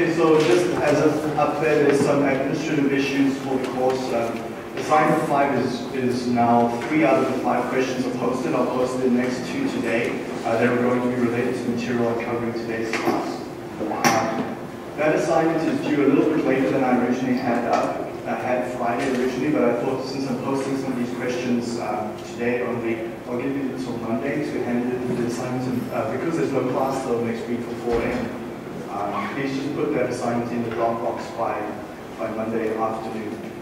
Okay, so just as a, up there, there's some administrative issues for the course. Um, assignment five is, is now three out of the five questions are posted. I'll post the next two today. Uh, they're going to be related to material I'm covering today's class. Um, that assignment is due a little bit later than I originally had up. I had Friday originally, but I thought since I'm posting some of these questions um, today only, I'll give you until Monday to hand in the assignment. Uh, because there's no class till next week for 4 a.m. Um, please just put that assignment in the Dropbox by, by Monday afternoon.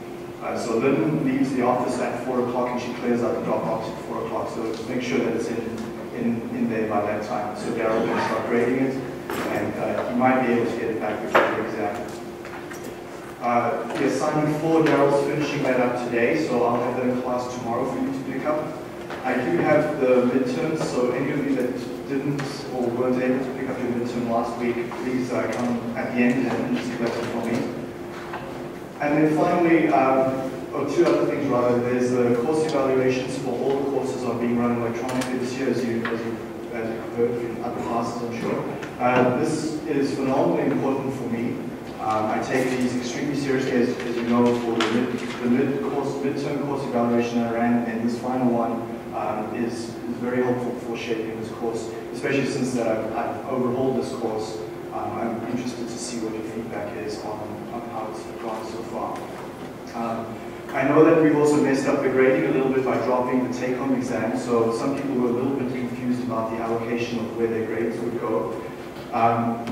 Uh, so Lynn leaves the office at 4 o'clock and she clears out the Dropbox at 4 o'clock. So make sure that it's in, in, in there by that time. So Daryl can start grading it and uh, he might be able to get it back before the exam. Uh, the assignment 4, Daryl's finishing that up today, so I'll have that in class tomorrow for you to pick up. I do have the midterms, so any of you that didn't or weren't able to pick up your midterm last week, please uh, come at the end and just collect it for me. And then finally, um, or two other things rather, there's the course evaluations for all the courses are being run electronically this year, as you, as you, as you've heard from other classes, I'm sure. Uh, this is phenomenally important for me. Um, I take these extremely seriously, as, as you know, for the mid, the mid course, midterm course evaluation I ran, and this final one um, is, is very helpful for shaping this course, especially since uh, I've overhauled this course. Um, I'm interested to see what your feedback is on, on how it's gone so far. Um, I know that we've also messed up the grading a little bit by dropping the take-home exam, so some people were a little bit confused about the allocation of where their grades would go. Um,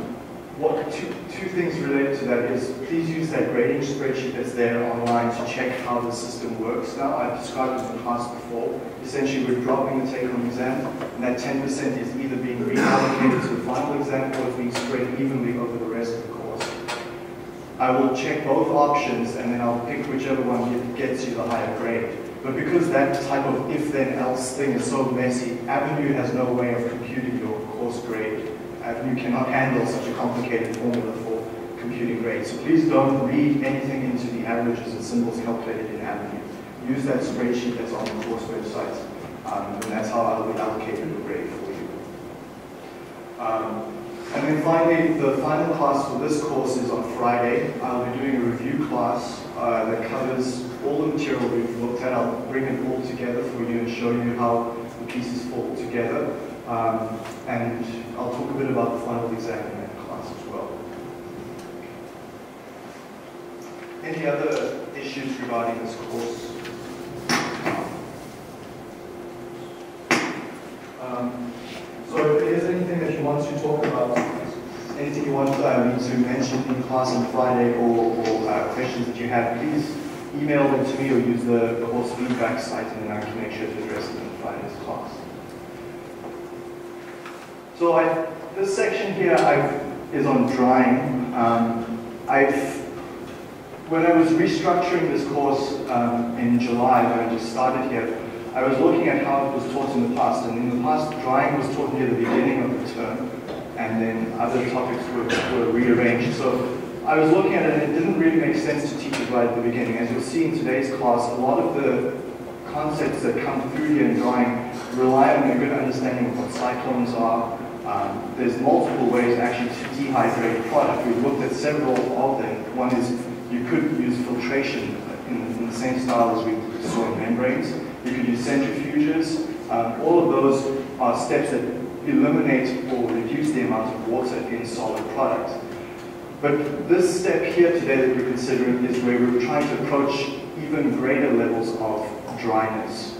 what two, two things related to that is please use that grading spreadsheet that's there online to check how the system works now. I've described it in class before. Essentially, we're dropping the take-home exam, and that 10% is either being reallocated to the final exam or it's being spread evenly over the rest of the course. I will check both options, and then I'll pick whichever one gets you the higher grade. But because that type of if-then-else thing is so messy, Avenue has no way of computing your course grade Avenue cannot handle such a complicated formula for computing grades. So please don't read anything into the averages and symbols calculated in Avenue. Use that spreadsheet that's on the course website, um, and that's how I will allocate the grade for you. Um, and then finally, the final class for this course is on Friday. I'll be doing a review class uh, that covers all the material we've looked at. I'll bring it all together for you and show you how the pieces fall together. Um, and I'll talk a bit about the final exam in that class as well. Any other issues regarding this course? Um, so if there's anything that you want to talk about, anything you want uh, me to mention in class on Friday or, or uh, questions that you have, please email them to me or use the, the course feedback site and then I can make sure to address them in Friday's class. So I, this section here I've, is on drying. Um, I've, when I was restructuring this course um, in July, when I just started here, I was looking at how it was taught in the past. And in the past, drying was taught near the beginning of the term, and then other topics were, were rearranged. So I was looking at it, and it didn't really make sense to teach it right at the beginning. As you'll see in today's class, a lot of the concepts that come through here in drying rely on a good understanding of what cyclones are, um, there's multiple ways actually to dehydrate product. We've looked at several of them. One is you could use filtration in, in the same style as we saw in membranes. You could use centrifuges. Um, all of those are steps that eliminate or reduce the amount of water in solid products. But this step here today that we're considering is where we're trying to approach even greater levels of dryness.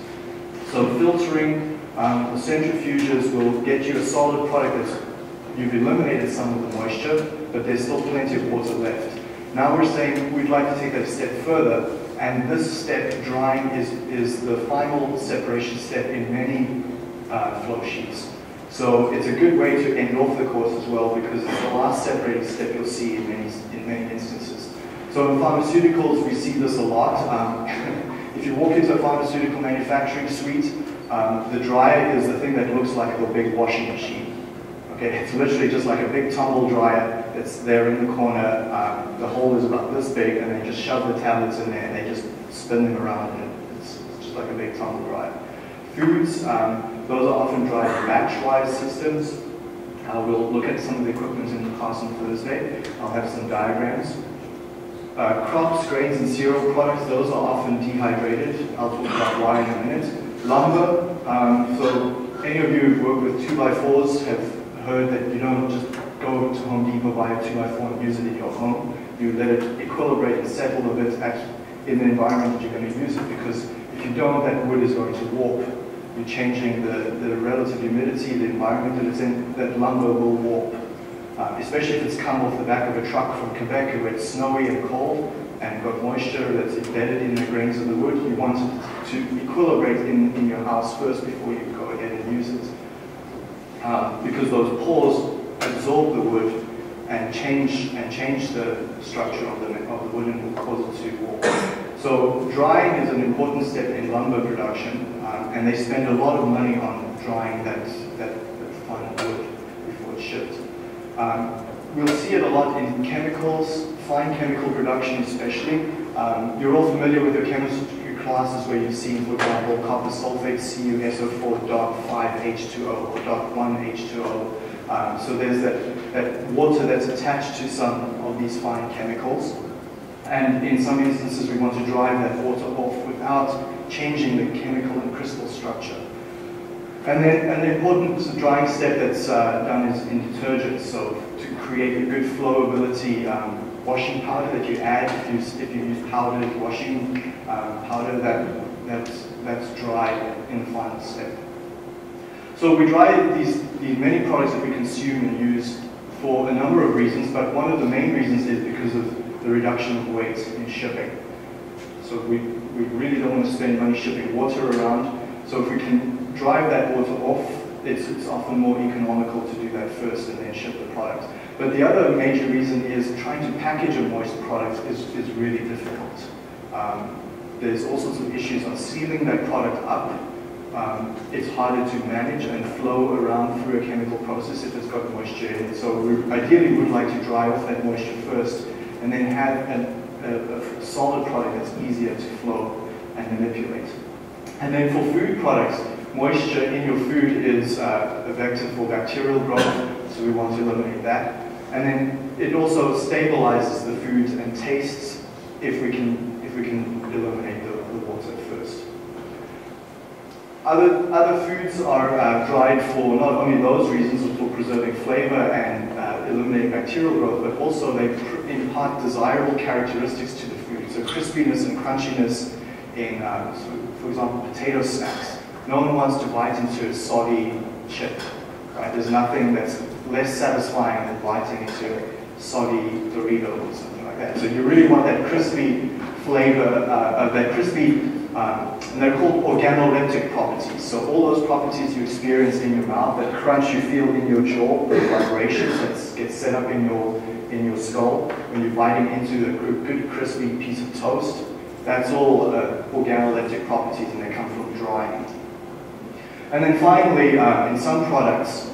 So filtering um, the centrifuges will get you a solid product that you've eliminated some of the moisture, but there's still plenty of water left. Now we're saying we'd like to take that a step further, and this step, drying, is, is the final separation step in many uh, flow sheets. So it's a good way to end off the course as well because it's the last separating step you'll see in many, in many instances. So in pharmaceuticals, we see this a lot. Um, if you walk into a pharmaceutical manufacturing suite, um, the dryer is the thing that looks like a big washing machine. Okay, it's literally just like a big tumble dryer that's there in the corner. Um, the hole is about this big, and they just shove the tablets in there and they just spin them around, and it's, just like a big tumble dryer. Foods, um, those are often dried batch-wise systems. Uh, we'll look at some of the equipment in the class on Thursday. I'll have some diagrams. Uh, crops, grains, and cereal products, those are often dehydrated. I'll talk about why in a minute. Lumber, um, so any of you who've worked with 2x4s have heard that you don't just go to Home Depot, buy a 2x4 and use it in your home. You let it equilibrate and settle a bit in the environment that you're going to use it because if you don't, that wood is going to warp you're changing the, the relative humidity, the environment that it's in, that lumber will warp. Uh, especially if it's come off the back of a truck from Quebec where it's snowy and cold and got moisture that's embedded in the grains of the wood, you want it to equilibrate in, in your house first before you go ahead and use it. Uh, because those pores absorb the wood and change and change the structure of the, of the wood and will cause it to warp. So drying is an important step in lumber production um, and they spend a lot of money on drying that, that, that fine wood before it's shipped. Um, we'll see it a lot in chemicals, fine chemical production especially. Um, you're all familiar with your chemistry classes where you've seen, for example, copper sulfate CuSO4 dot 5H2O or dot 1H2O. Um, so there's that, that water that's attached to some of these fine chemicals. And in some instances, we want to drive that water off without changing the chemical and crystal structure. And then an important drying step that's uh, done is in detergents. So to create a good flowability um, washing powder that you add if you, if you use powdered washing um, powder, that, that's, that's dry in the final step. So we dry these, these many products that we consume and use for a number of reasons, but one of the main reasons is because of the reduction of weight in shipping. So we, we really don't want to spend money shipping water around. So if we can drive that water off, it's, it's often more economical to do that first and then ship the product. But the other major reason is trying to package a moist product is, is really difficult. Um, there's all sorts of issues on sealing that product up. Um, it's harder to manage and flow around through a chemical process if it's got moisture in it. So we ideally would like to dry off that moisture first and then have a, a solid product that's easier to flow and manipulate. And then for food products, moisture in your food is uh, a vector for bacterial growth, so we want to eliminate that. And then it also stabilizes the food and tastes if we can, if we can eliminate the, the water first. Other, other foods are uh, dried for not only those reasons, but for preserving flavor and uh, eliminating bacterial growth, but also they impart desirable characteristics to the food. So crispiness and crunchiness in, uh, so for example, potato snacks. No one wants to bite into a soggy chip, right? There's nothing that's less satisfying than biting into a soggy Dorito or something like that. So you really want that crispy flavor, uh, that crispy, um, and they're called organoleptic properties. So all those properties you experience in your mouth, that crunch you feel in your jaw, the vibrations that get set up in your in your skull when you're biting into a good crispy piece of toast. That's all uh, organoleptic properties and they come from drying. And then finally, uh, in some products,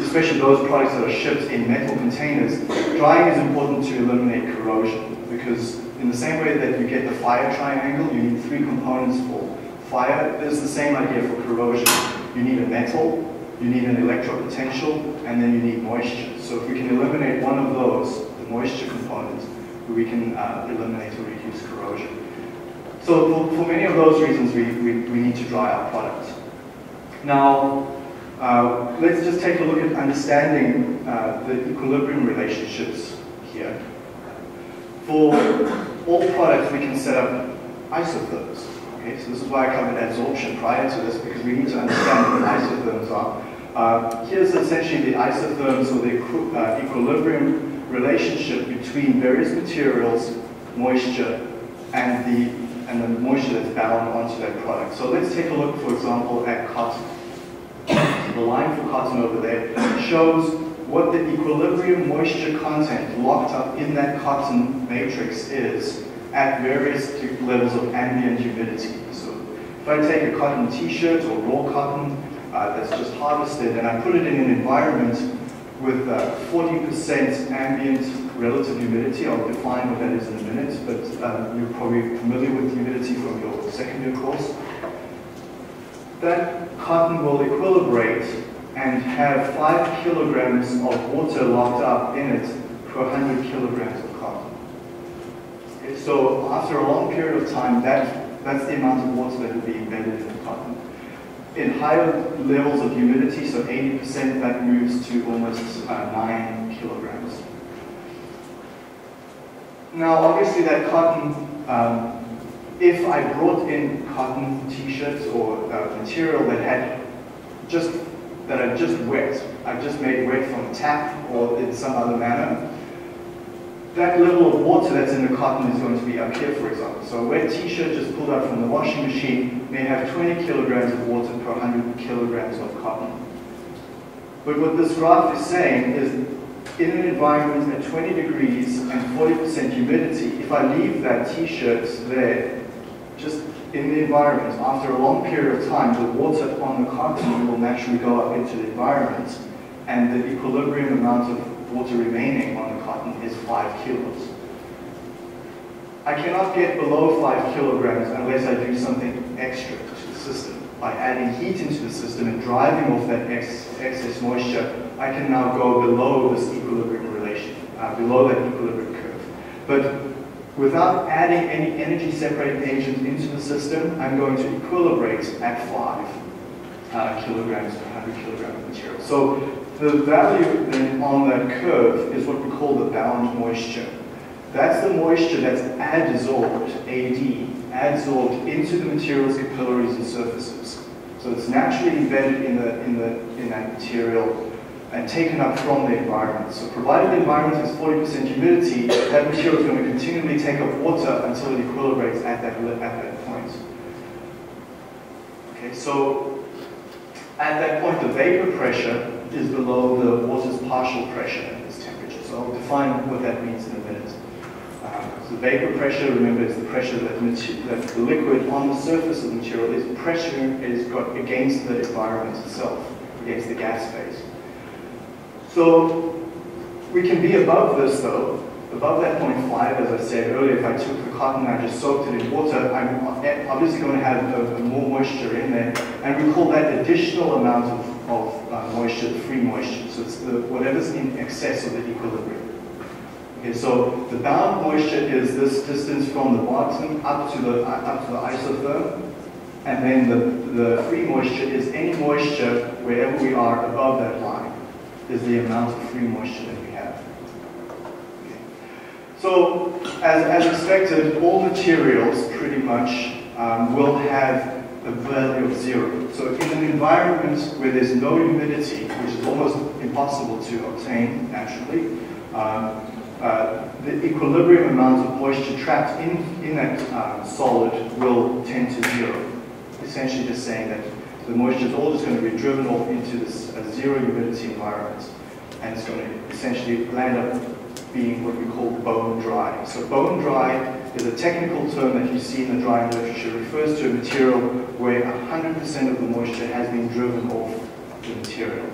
especially those products that are shipped in metal containers, drying is important to eliminate corrosion because in the same way that you get the fire triangle, you need three components for fire. There's the same idea for corrosion. You need a metal, you need an electropotential, and then you need moisture. So if we can eliminate one of those, the moisture component, we can uh, eliminate or reduce corrosion. So for, for, many of those reasons, we, we, we need to dry our product. Now, uh, let's just take a look at understanding uh, the equilibrium relationships here. For all products, we can set up isotherms. Okay, so this is why I covered adsorption prior to this, because we need to understand what isotherms are. Uh, here's essentially the isotherms or the equi uh, equilibrium relationship between various materials, moisture, and the, and the moisture that's bound onto that product. So let's take a look, for example, at cotton. the line for cotton over there shows what the equilibrium moisture content locked up in that cotton matrix is at various levels of ambient humidity. So if I take a cotton t-shirt or raw cotton uh, that's just harvested and I put it in an environment with 40% uh, ambient relative humidity, I'll define what that is in a minute, but uh, you're probably familiar with humidity from your second year course. That cotton will equilibrate and have 5 kilograms of water locked up in it per 100 kilograms of cotton. So after a long period of time, that, that's the amount of water that will be embedded in the cotton. In higher levels of humidity, so 80%, that moves to almost uh, 9 kilograms. Now, obviously that cotton, um, if I brought in cotton t-shirts or uh, material that had just, that I just wet, I just made wet from tap or in some other manner, that level of water that's in the cotton is going to be up here, for example. So a wet t-shirt just pulled out from the washing machine may have 20 kilograms of water per 100 kilograms of cotton. But what this graph is saying is in an environment at 20 degrees and 40% humidity, if I leave that t-shirt there, just in the environment, after a long period of time, the water on the cotton will naturally go up into the environment, and the equilibrium amount of water remaining on the cotton is 5 kilos. I cannot get below 5 kilograms unless I do something extra to the system. By adding heat into the system and driving off that ex excess moisture, I can now go below this equilibrium relation, uh, below that equilibrium curve. But without adding any energy separating agent into the system, I'm going to equilibrate at 5 uh, kilograms per 100 kilograms of material. So the value then on that curve is what we call the bound moisture. That's the moisture that's adsorbed, AD, adsorbed into the material's capillaries and surfaces. So it's naturally embedded in, the, in, the, in that material and taken up from the environment. So provided the environment has 40% humidity, that material is going to continually take up water until it equilibrates at that, at that point. Okay, so at that point the vapor pressure is below the water's partial pressure at this temperature. So I'll define what that means in a minute. So vapor pressure, remember, is the pressure that, that the liquid on the surface of the material is pressure is got against the environment itself, against the gas phase. So we can be above this though, above that 0.5, as I said earlier, if I took the cotton and I just soaked it in water, I'm obviously going to have a, a more moisture in there, and we call that additional amount of, of uh, moisture, free moisture. So it's the, whatever's in excess of the equilibrium. Okay, so the bound moisture is this distance from the bottom up to the, up to the isotherm, and then the, the free moisture is any moisture wherever we are above that line, is the amount of free moisture that we have. Okay. So, as, as expected, all materials pretty much um, will have a value of zero. So in an environment where there's no humidity, which is almost impossible to obtain naturally, um, uh, the equilibrium amount of moisture trapped in, in that uh, solid will tend to zero. Essentially just saying that the moisture is all just going to be driven off into this uh, zero humidity environment. And it's going to essentially land up being what we call bone dry. So bone dry is a technical term that you see in the drying literature. It refers to a material where 100% of the moisture has been driven off the material.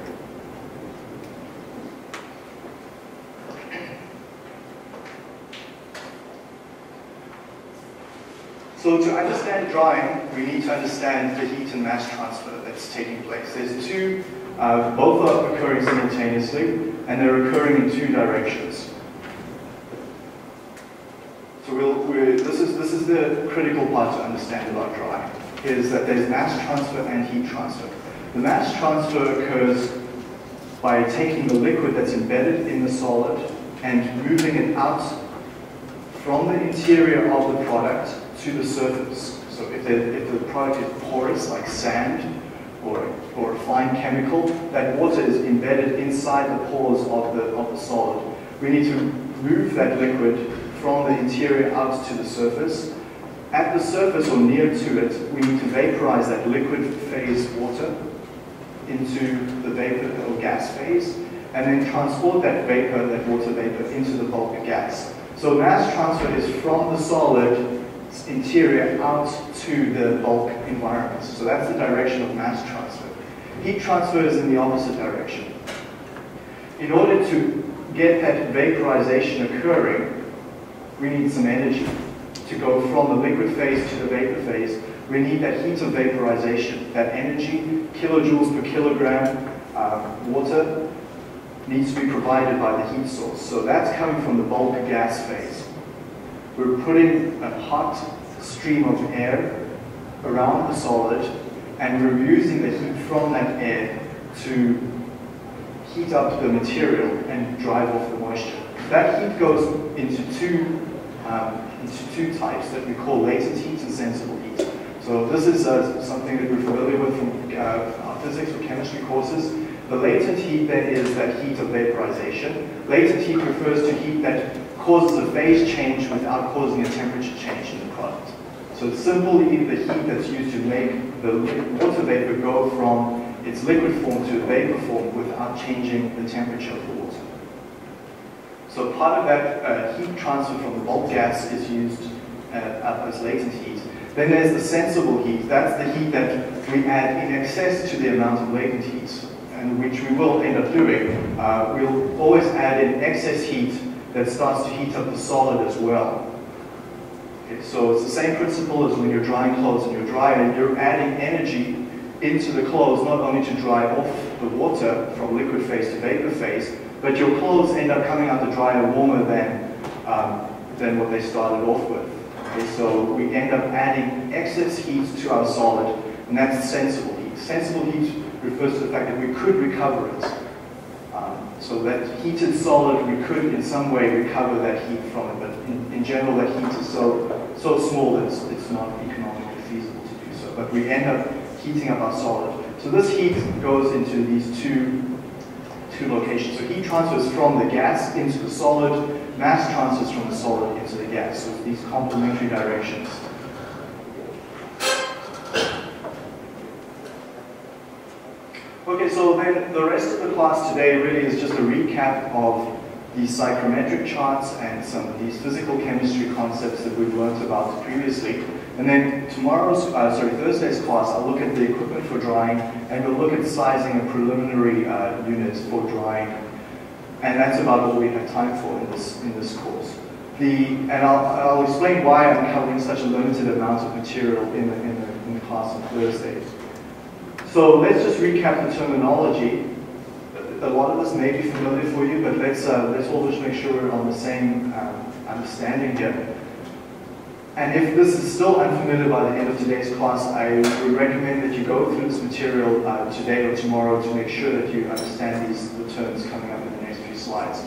So to understand drying, we need to understand the heat and mass transfer that's taking place. There's two, uh, both are occurring simultaneously, and they're occurring in two directions. So we'll, this, is, this is the critical part to understand about drying, is that there's mass transfer and heat transfer. The mass transfer occurs by taking the liquid that's embedded in the solid and moving it out from the interior of the product to the surface. So if the, if the product is porous, like sand or, or a fine chemical, that water is embedded inside the pores of the, of the solid. We need to move that liquid from the interior out to the surface. At the surface or near to it, we need to vaporize that liquid phase water into the vapor or gas phase, and then transport that vapor, that water vapor, into the bulk of gas. So mass transfer is from the solid interior out to the bulk environment. So that's the direction of mass transfer. Heat transfer is in the opposite direction. In order to get that vaporization occurring, we need some energy. To go from the liquid phase to the vapor phase, we need that heat of vaporization, that energy, kilojoules per kilogram, um, water needs to be provided by the heat source. So that's coming from the bulk gas phase. We're putting a hot stream of air around the solid and we're using the heat from that air to heat up the material and drive off the moisture. That heat goes into two, um, into two types that we call latent heat and sensible heat. So this is uh, something that we're familiar with from uh, our physics or chemistry courses. The latent heat then is that heat of vaporization. Latent heat refers to heat that causes a phase change without causing a temperature change in the product. So it's simply the heat that's used to make the water vapor go from its liquid form to a vapor form without changing the temperature of the water. So part of that uh, heat transfer from the bulk gas is used uh, as latent heat. Then there's the sensible heat. That's the heat that we add in excess to the amount of latent heat, and which we will end up doing. Uh, we'll always add in excess heat that starts to heat up the solid as well. Okay, so it's the same principle as when you're drying clothes in your dryer. And you're adding energy into the clothes not only to dry off the water from liquid phase to vapor phase, but your clothes end up coming out the dryer warmer than, um, than what they started off with. Okay, so we end up adding excess heat to our solid, and that's sensible heat. Sensible heat refers to the fact that we could recover it. So that heated solid, we could in some way recover that heat from it, but in, in general that heat is so, so small that it's, it's not economically feasible to do so. But we end up heating up our solid. So this heat goes into these two, two locations. So heat transfers from the gas into the solid, mass transfers from the solid into the gas. So these complementary directions. Okay, so then the rest of the class today really is just a recap of these psychrometric charts and some of these physical chemistry concepts that we've learned about previously. And then tomorrow's, uh, sorry, Thursday's class, I'll look at the equipment for drying, and we'll look at sizing a preliminary uh, units for drying. And that's about all we have time for in this, in this course. The, and I'll, I'll explain why I'm covering such a limited amount of material in the, in the, in the class on Thursday. So let's just recap the terminology. A lot of this may be familiar for you, but let's, uh, let's all just make sure we're on the same um, understanding here. And if this is still unfamiliar by the end of today's class, I would recommend that you go through this material uh, today or tomorrow to make sure that you understand these the terms coming up in the next few slides.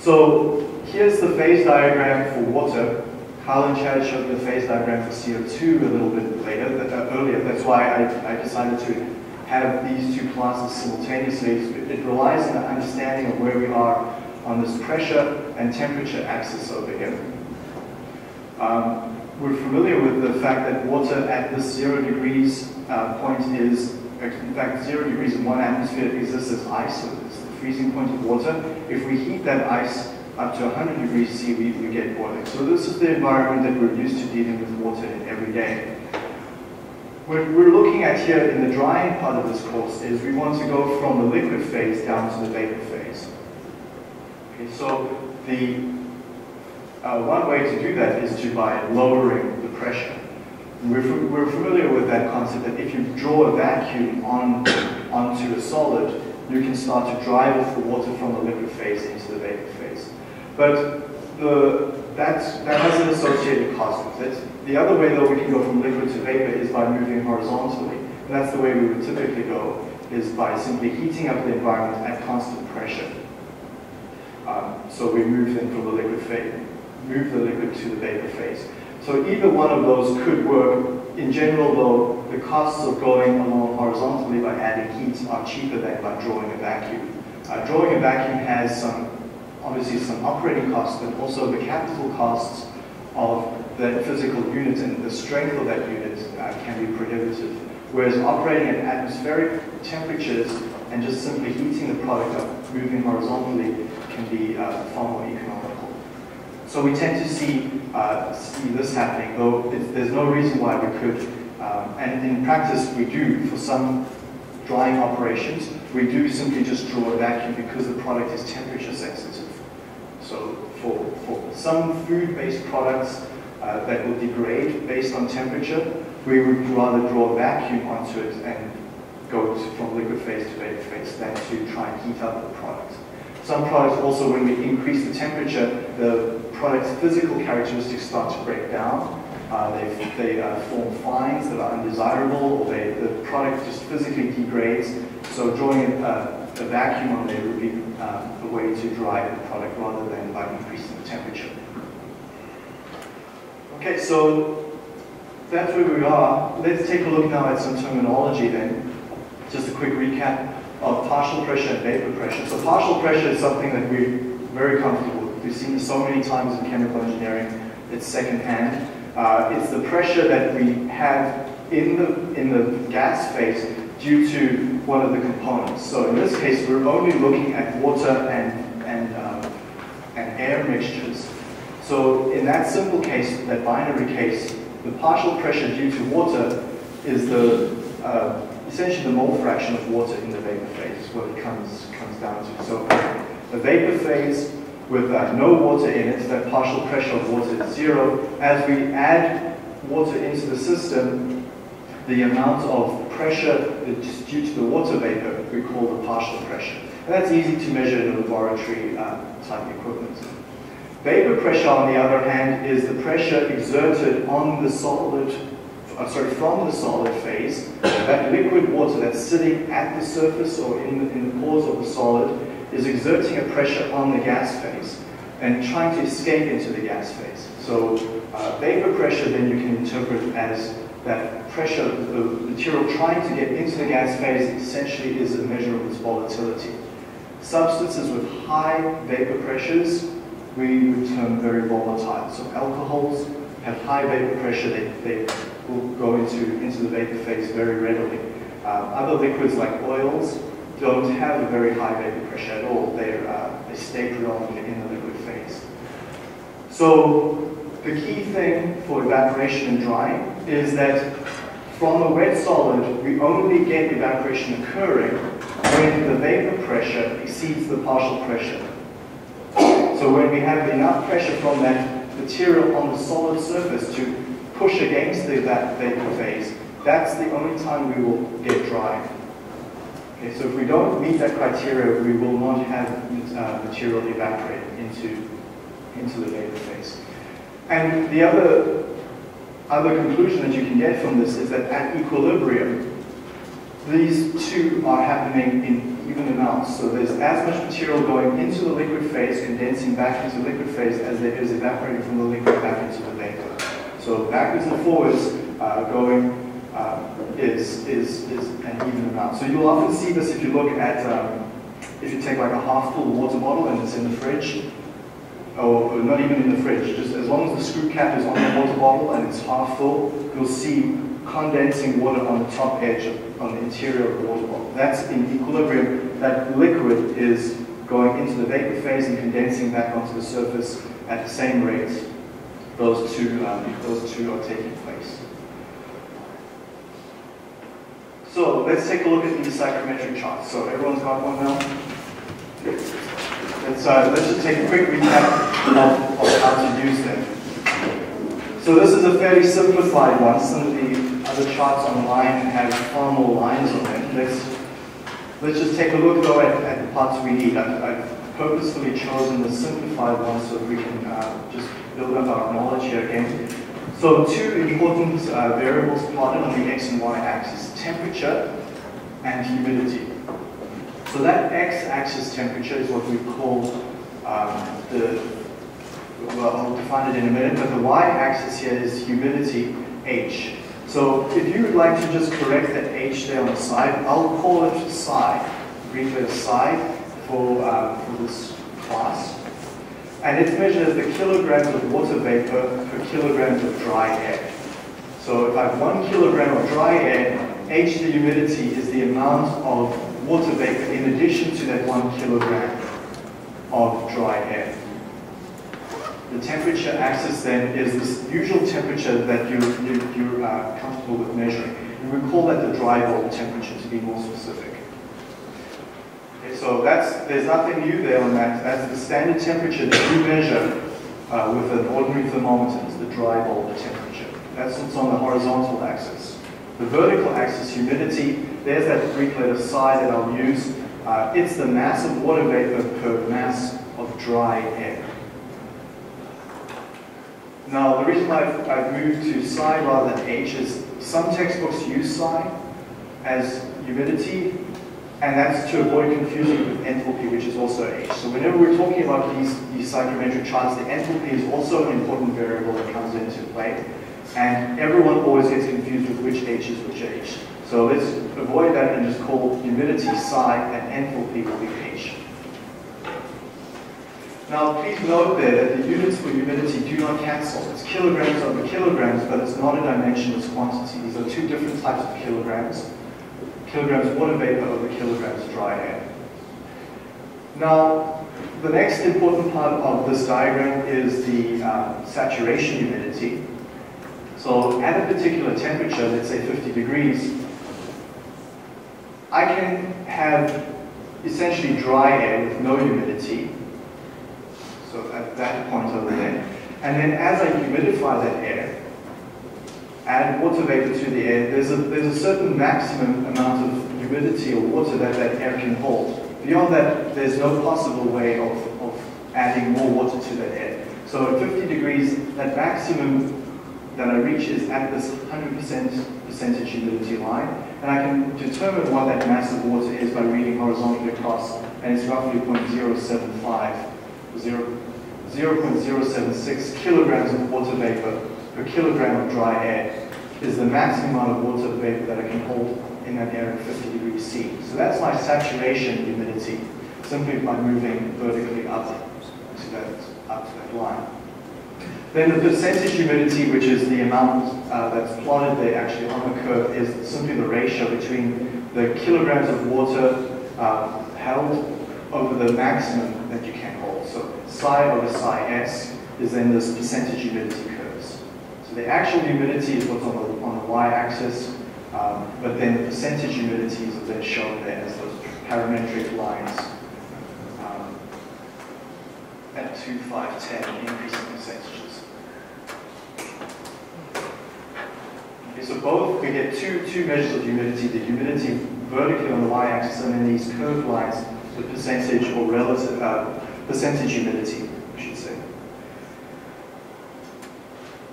So here's the phase diagram for water. Carl and Chad showed me the phase diagram for CO2 a little bit later, uh, earlier. That's why I, I decided to have these two classes simultaneously. It relies on the understanding of where we are on this pressure and temperature axis over here. Um, we're familiar with the fact that water at this zero degrees uh, point is, in fact, zero degrees in one atmosphere exists as ice, so it's the freezing point of water. If we heat that ice up to 100 degrees C, we, we get boiling. So this is the environment that we're used to dealing with water in every day. What we're looking at here in the drying part of this course is we want to go from the liquid phase down to the vapor phase. Okay, so the uh, one way to do that is to by lowering the pressure. We're, we're familiar with that concept that if you draw a vacuum on, onto a solid, you can start to drive off the water from the liquid phase into the vapor phase. But the, that's, that has an associated cost with it. The other way, though, we can go from liquid to vapor is by moving horizontally. And that's the way we would typically go, is by simply heating up the environment at constant pressure. Um, so we move then from the liquid phase, move the liquid to the vapor phase. So either one of those could work. In general, though, the costs of going along horizontally by adding heat are cheaper than by drawing a vacuum. Uh, drawing a vacuum has some, obviously some operating costs, but also the capital costs of that physical unit and the strength of that unit uh, can be prohibitive. Whereas operating at atmospheric temperatures and just simply heating the product up, moving horizontally, can be uh, far more economical. So we tend to see, uh, see this happening, though there's no reason why we could. Um, and in practice, we do for some drying operations. We do simply just draw a vacuum because the product is temperature sensitive. So for, for some food-based products uh, that will degrade based on temperature, we would rather draw a vacuum onto it and go from liquid phase to vapor phase than to try and heat up the product. Some products also, when we increase the temperature, the product's physical characteristics start to break down. Uh, they they uh, form fines that are undesirable, or they, the product just physically degrades. So drawing a, a vacuum on there would be um, a way to dry the product rather than by increasing the temperature. Okay, so that's where we are. Let's take a look now at some terminology then. Just a quick recap of partial pressure and vapor pressure. So partial pressure is something that we're very comfortable with. We've seen this so many times in chemical engineering. It's secondhand. Uh, it's the pressure that we have in the, in the gas phase due to one of the components. So in this case, we're only looking at water and, and, um, and air mixtures. So in that simple case, that binary case, the partial pressure due to water is the uh, essentially the mole fraction of water in the vapor phase, is what it comes, comes down to. So the vapor phase with uh, no water in it, that partial pressure of water is zero. As we add water into the system, the amount of pressure that's due to the water vapor we call the partial pressure. And that's easy to measure in a laboratory uh, type equipment. Vapor pressure, on the other hand, is the pressure exerted on the solid, sorry, from the solid phase. That liquid water that's sitting at the surface or in the, in the pores of the solid is exerting a pressure on the gas phase and trying to escape into the gas phase. So uh, vapor pressure then you can interpret as that pressure, of material trying to get into the gas phase essentially is a measure of its volatility. Substances with high vapor pressures we would term very volatile. So alcohols have high vapor pressure, they, they will go into, into the vapor phase very readily. Um, other liquids like oils don't have a very high vapor pressure at all. Uh, they stay predominantly in the liquid phase. So the key thing for evaporation and drying is that from a wet solid, we only get evaporation occurring when the vapor pressure exceeds the partial pressure. So when we have enough pressure from that material on the solid surface to push against the, that vapor phase, that's the only time we will get dry. Okay, so if we don't meet that criteria, we will not have uh, material evaporate into, into the vapor phase. And the other, other conclusion that you can get from this is that at equilibrium, these two are happening in even amounts. So there's as much material going into the liquid phase, condensing back into the liquid phase, as there is evaporating from the liquid back into the vapor. So backwards and forwards uh, going uh, is, is, is an even amount. So you'll often see this if you look at, um, if you take like a half full water bottle and it's in the fridge, or not even in the fridge, just as long as the screw cap is on the water bottle and it's half full, you'll see condensing water on the top edge, of, on the interior of the water bottle. That's in equilibrium. That liquid is going into the vapor phase and condensing back onto the surface at the same rate. Those two, um, those two are taking place. So let's take a look at these psychrometric charts. So everyone's got one now? Let's, uh, let's just take a quick recap of, of how to use them. So this is a fairly simplified one. Some of the other charts online have far more lines on them. Let's, let's just take a look though at, at the parts we need. I've, I've, purposefully chosen the simplified one so we can uh, just build up our knowledge here again. So two important uh, variables plotted on the x and y axis, temperature and humidity. So that x-axis temperature is what we call um, the, well, I'll define it in a minute, but the y-axis here is humidity, H. So if you would like to just correct that H there on the side, I'll call it psi, Greek letter psi for, uh, for this class. And it measures the kilograms of water vapor per kilograms of dry air. So if I have one kilogram of dry air, H, the humidity, is the amount of water vapor in addition to that one kilogram of dry air. The temperature axis then is this usual temperature that you, you, you're uh, comfortable with measuring. And we call that the dry bulb temperature to be more specific. Okay, so that's, there's nothing new there on that. That's the standard temperature that you measure uh, with an ordinary thermometer, it's the dry bulb temperature. That's what's on the horizontal axis. The vertical axis, humidity, there's that Greek letter psi that I'll use. Uh, it's the mass of water vapor per mass of dry air. Now, the reason I've, I've moved to psi rather than H is some textbooks use psi as humidity, and that's to avoid confusing with enthalpy, which is also H. So whenever we're talking about these, these psychrometric charts, the enthalpy is also an important variable that comes into play. And everyone always gets confused with which H is which H. So let's avoid that and just call humidity psi and enthalpy will be H. Now please note there that the units for humidity do not cancel. It's kilograms over kilograms, but it's not a dimensionless quantity. These are two different types of kilograms. Kilograms water vapor over kilograms dry air. Now, the next important part of this diagram is the uh, saturation humidity. So at a particular temperature, let's say 50 degrees, I can have essentially dry air with no humidity. So at that point over there. And then as I humidify that air, add water vapor to the air, there's a, there's a certain maximum amount of humidity or water that that air can hold. Beyond that, there's no possible way of, of adding more water to that air. So at 50 degrees, that maximum that I reach is at this 100% percentage humidity line, and I can determine what that mass of water is by reading horizontally across, and it's roughly 0.075, 0, 0.076 kilograms of water vapor per kilogram of dry air is the maximum amount of water vapor that I can hold in that air at 50 degrees C. So that's my saturation humidity, simply by moving vertically up to that, up to that line. Then the percentage humidity, which is the amount uh, that's plotted there actually on the curve, is simply the ratio between the kilograms of water uh, held over the maximum that you can hold. So psi over psi s is then this percentage humidity curves. So the actual humidity is what's on the, on the y-axis, um, but then the percentage humidity is then shown there as those parametric lines um, at 2, 5, 10, increasing percentages. Okay, so both, we get two, two measures of humidity, the humidity vertically on the y-axis and then these curved lines, the percentage or relative, uh, percentage humidity, I should say.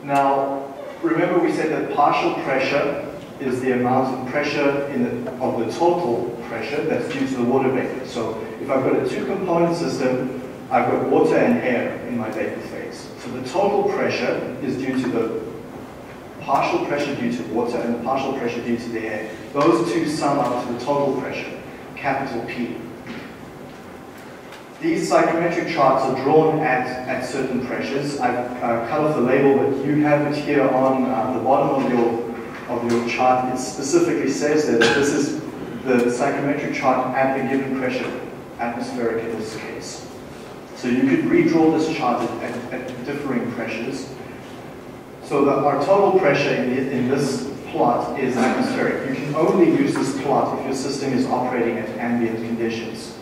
Now, remember we said that partial pressure is the amount of pressure in the, of the total pressure that's due to the water vapor. So if I've got a two-component system, I've got water and air in my vapor phase. So the total pressure is due to the partial pressure due to water and the partial pressure due to the air. Those two sum up to the total pressure, capital P. These psychrometric charts are drawn at, at certain pressures. I've uh, cut off the label, but you have it here on uh, the bottom of your, of your chart. It specifically says that this is the psychrometric chart at a given pressure, atmospheric in this case. So you could redraw this chart at, at differing pressures so that our total pressure in, the, in this plot is atmospheric. You can only use this plot if your system is operating at ambient conditions.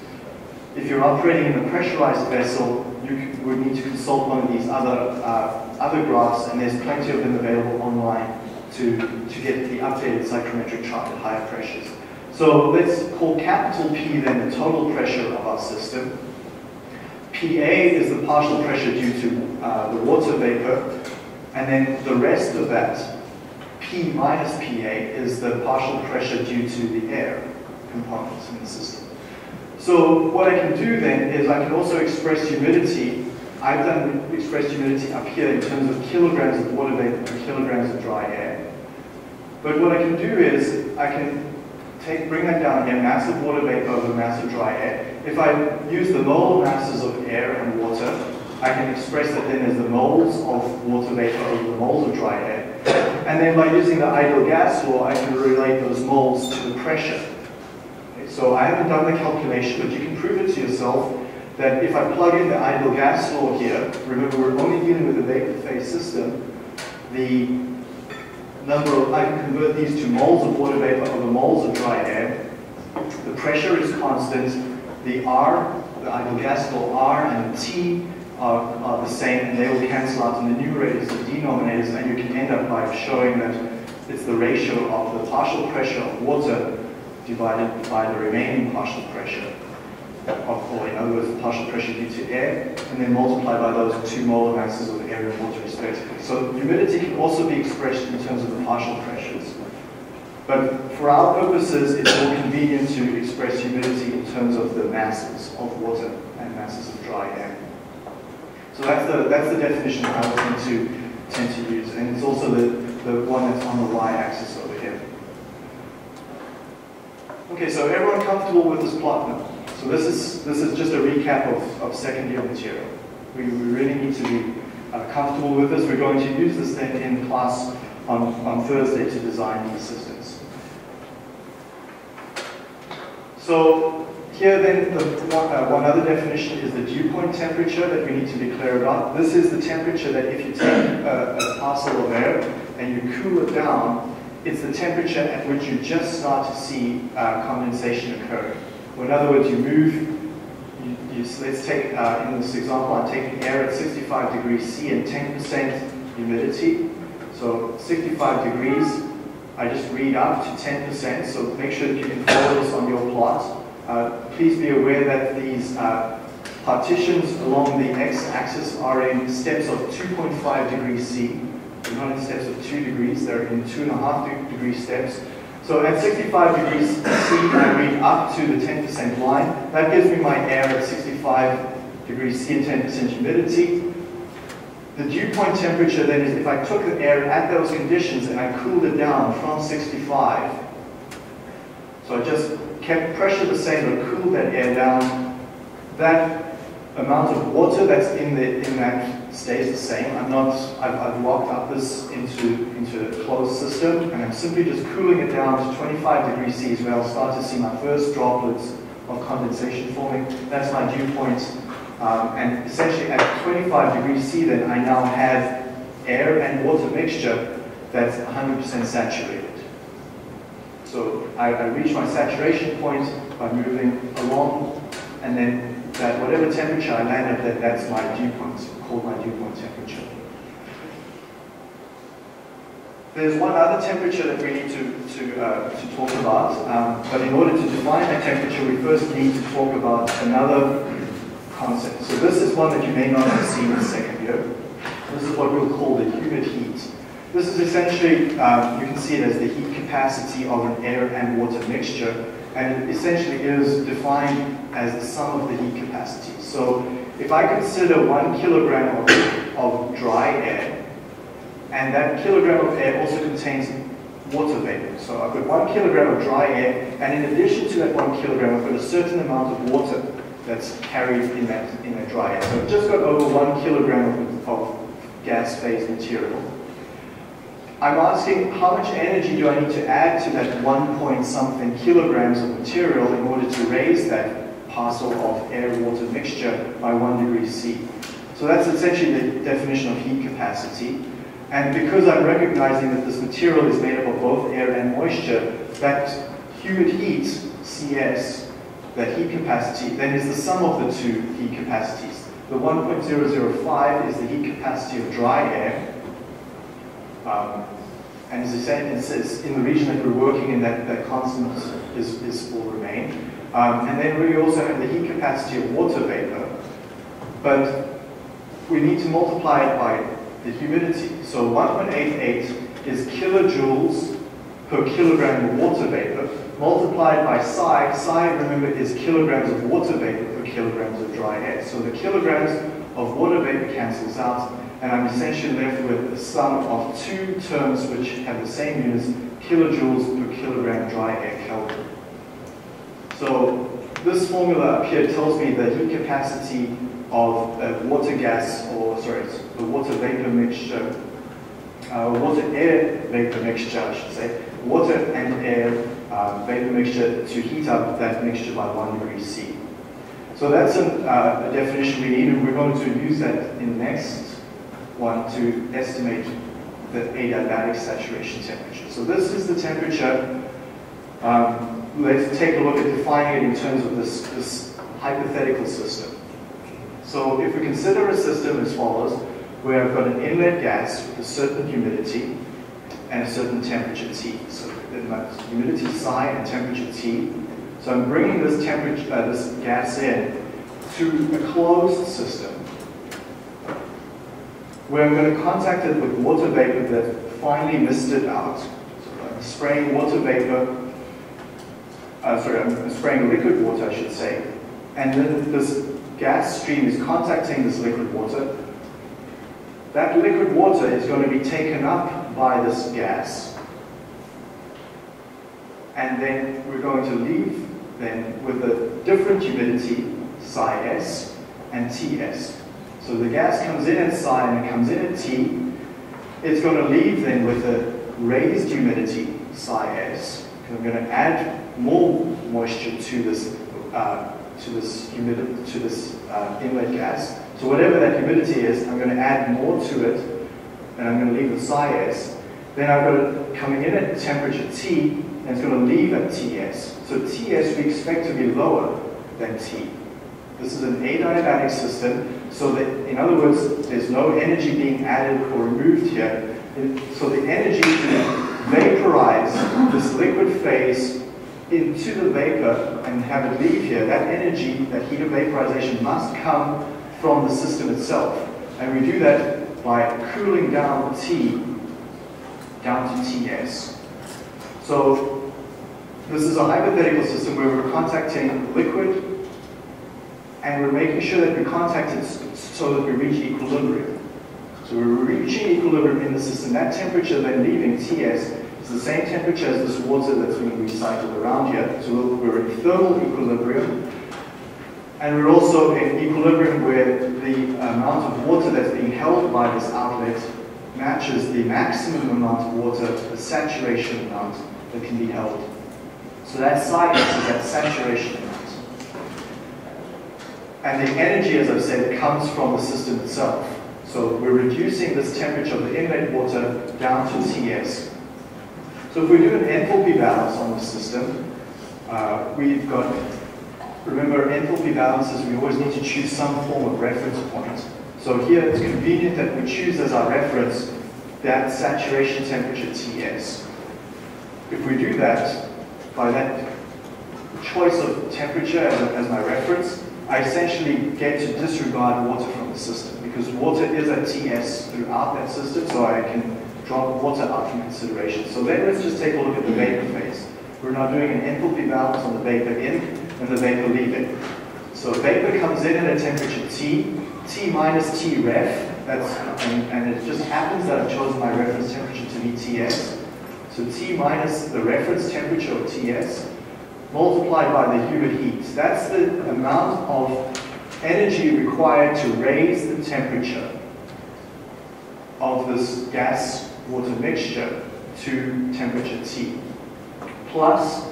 If you're operating in a pressurized vessel, you would need to consult one of these other, uh, other graphs, and there's plenty of them available online to, to get the updated psychrometric chart at higher pressures. So let's call capital P then the total pressure of our system. PA is the partial pressure due to uh, the water vapor, and then the rest of that, P minus PA, is the partial pressure due to the air components in the system. So what I can do then is I can also express humidity. I've done express humidity up here in terms of kilograms of water vapor per kilograms of dry air. But what I can do is I can take, bring that down here, mass of water vapor over mass of dry air. If I use the molar masses of air and water, I can express it then as the moles of water vapor over the moles of dry air. And then by using the ideal gas law, I can relate those moles to the pressure. So I haven't done the calculation, but you can prove it to yourself that if I plug in the ideal gas law here, remember we're only dealing with a vapor phase system, the number of, I can convert these to moles of water vapor over moles of dry air. The pressure is constant. The R, the ideal gas law R and T are, are the same and they will cancel out in the numerators and denominators and you can end up by showing that it's the ratio of the partial pressure of water divided by the remaining partial pressure of, or in other words, the partial pressure due to air, and then multiplied by those two molar masses of air and water respectively. So humidity can also be expressed in terms of the partial pressures. But for our purposes, it's more convenient to express humidity in terms of the masses of water and masses of dry air. So that's the, that's the definition I would tend to, tend to use, and it's also the, the one that's on the y-axis over here. Okay, so everyone comfortable with this plot now? So this is, this is just a recap of, of second year material. We, we really need to be uh, comfortable with this. We're going to use this then in class on, on Thursday to design these systems. So here then, the one, uh, one other definition is the dew point temperature that we need to be clear about. This is the temperature that if you take a, a parcel of air and you cool it down, it's the temperature at which you just start to see uh, condensation occur. In other words, you move, let's take, uh, in this example, I'm taking air at 65 degrees C and 10% humidity. So 65 degrees, I just read up to 10%, so make sure that you can follow this on your plot. Uh, please be aware that these uh, partitions along the x-axis are in steps of 2.5 degrees C. They're not in steps of 2 degrees, they're in 2.5 degree steps. So at 65 degrees C, I read up to the 10% line. That gives me my air at 65 degrees C and 10% humidity. The dew point temperature then is if I took the air at those conditions and I cooled it down from 65, so I just kept pressure the same but cooled that air down, that amount of water that's in, the, in that stays the same. I'm not, I've, I've locked up this into, into a closed system and I'm simply just cooling it down to 25 degrees C where I'll start to see my first droplets of condensation forming. That's my dew point. Um, and essentially at 25 degrees C then I now have air and water mixture that's 100% saturated. So I, I reach my saturation point by moving along and then that whatever temperature I land at, that, that's my dew point, called my dew point temperature. There's one other temperature that we need to, to, uh, to talk about, um, but in order to define that temperature, we first need to talk about another concept. So this is one that you may not have seen in second year. This is what we'll call the humid heat. This is essentially, um, you can see it as the heat capacity of an air and water mixture, and essentially is defined as the sum of the heat capacity. So if I consider one kilogram of, of dry air, and that kilogram of air also contains water vapor. So I've got one kilogram of dry air, and in addition to that one kilogram, I've got a certain amount of water that's carried in that, in that dry air. So I've just got over one kilogram of, of gas phase material. I'm asking how much energy do I need to add to that one point something kilograms of material in order to raise that parcel of air-water mixture by one degree C. So that's essentially the definition of heat capacity. And because I'm recognizing that this material is made up of both air and moisture, that humid heat, CS, that heat capacity, then is the sum of the two heat capacities. The 1.005 is the heat capacity of dry air, um, and as I said, it's, in the region that we're working in, that, that constant is, is will remain. Um, and then we also have the heat capacity of water vapor, but we need to multiply it by the humidity. So 1.88 is kilojoules per kilogram of water vapor, multiplied by psi. Psi, remember, is kilograms of water vapor per kilograms of dry air. So the kilograms of water vapor cancels out, and I'm essentially left with a sum of two terms which have the same units, kilojoules per kilogram dry air Kelvin. So this formula up here tells me the heat capacity of a water gas, or sorry, the water vapor mixture, uh, water air vapor mixture, I should say, water and air uh, vapor mixture to heat up that mixture by one degree C. So that's an, uh, a definition we need, and we're going to use that in the next one to estimate the adiabatic saturation temperature. So this is the temperature um, let's take a look at defining it in terms of this, this hypothetical system. So if we consider a system as follows, where I've got an inlet gas with a certain humidity, and a certain temperature T. So humidity psi and temperature T. So I'm bringing this temperature, uh, this gas in to a closed system where I'm going to contact it with water vapor that finally misted out. So I'm spraying water vapor, uh, sorry, I'm spraying liquid water, I should say, and then this gas stream is contacting this liquid water. That liquid water is going to be taken up by this gas, and then we're going to leave then with a different humidity, psi s, and Ts. So the gas comes in at psi and it comes in at T. It's going to leave then with a raised humidity, psi s. I'm going to add more moisture to this uh, to this humidity to this uh, inlet gas. So whatever that humidity is, I'm going to add more to it, and I'm going to leave with psi s. Then I've got it coming in at temperature T, and it's going to leave at Ts. So Ts we expect to be lower than T. This is an adiabatic system, so that, in other words, there's no energy being added or removed here. So the energy to vaporize this liquid phase into the vapor and have it leave here, that energy, that heat of vaporization must come from the system itself. And we do that by cooling down T down to Ts. So this is a hypothetical system where we're contacting liquid and we're making sure that we contact it so that we reach equilibrium. So we're reaching equilibrium in the system. That temperature then leaving Ts is the same temperature as this water that's being recycled around here. So we're in thermal equilibrium. And we're also in equilibrium where the amount of water that's being held by this outlet matches the maximum amount of water, the saturation amount that can be held. So that psi is that saturation. And the energy, as I've said, comes from the system itself. So we're reducing this temperature of the inlet water down to Ts. So if we do an enthalpy balance on the system, uh, we've got, remember enthalpy balances, we always need to choose some form of reference point. So here it's convenient that we choose as our reference that saturation temperature Ts. If we do that, by that choice of temperature as, as my reference, I essentially get to disregard water from the system because water is a Ts throughout that system, so I can drop water out from consideration. So then let's just take a look at the vapor phase. We're now doing an enthalpy balance on the vapor in and the vapor leaving. So vapor comes in at a temperature T, T minus T ref, that's, and, and it just happens that I've chosen my reference temperature to be Ts. So T minus the reference temperature of Ts multiplied by the humid heat. That's the amount of energy required to raise the temperature of this gas-water mixture to temperature T, plus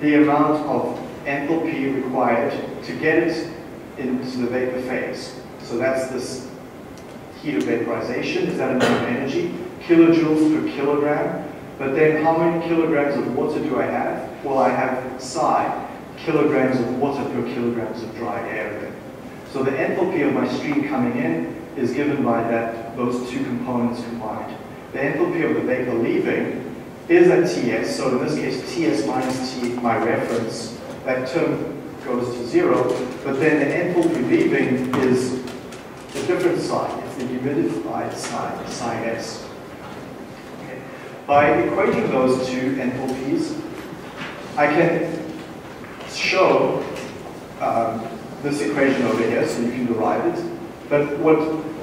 the amount of enthalpy required to get it into the vapor phase. So that's this heat of vaporization, is that amount of energy, kilojoules per kilogram, but then how many kilograms of water do I have? Well, I have psi, kilograms of water per kilograms of dry air. So the enthalpy of my stream coming in is given by that those two components combined. The enthalpy of the vapor leaving is at Ts, so in this case Ts minus T, my reference, that term goes to zero, but then the enthalpy leaving is a different psi, it's the humidified sign, psi S. By equating those two enthalpies, I can show um, this equation over here, so you can derive it. But what,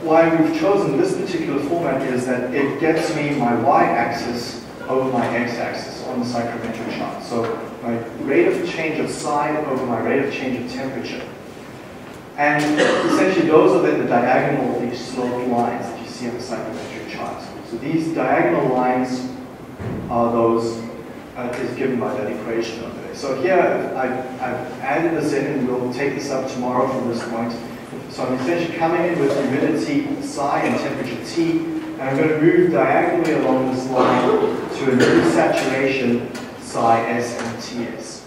why we've chosen this particular format is that it gets me my y-axis over my x-axis on the psychrometric chart. So my rate of change of psi over my rate of change of temperature. And essentially those are then the diagonal, of these sloped lines that you see on the psychrometric chart. So these diagonal lines are those uh, is given by that equation over there. So here I've, I've added this in and we'll take this up tomorrow from this point. So I'm essentially coming in with humidity psi and temperature T, and I'm going to move diagonally along this line to a new saturation psi S and Ts.